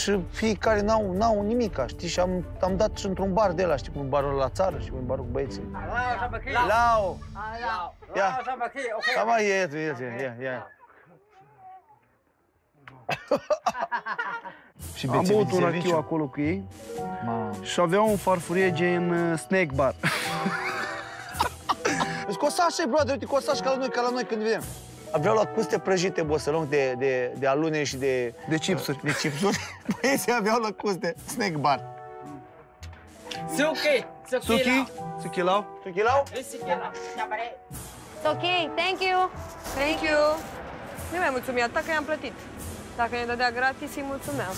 și fiecare n-au, n-au nimica, știi? Și am, am dat și într-un bar de la, știi, un barul la țară și un barul cu băieții. Lau! Ia! Da, mai e, e, e, ia, ia. și Am beți băut de un serviciu? rachiu acolo cu ei Mamă. și aveau un farfurie gen uh, snack bar. Deci cosaș e, brother, uite, cosaș ca la noi, ca la noi când vedem. Vreau la custe prăjite, boselong, de, de, de alune și de... De chipsuri. De chipsuri. Băieții aveau la custe snack bar. Suki, Suki, Suki? Suki lau? Tu chilau? Suki la. It's ok, thank you. Thank you. Nu mi-ai mulțumit, atât că i-am plătit. Dacă ne dădea gratis, îi mulțumeam.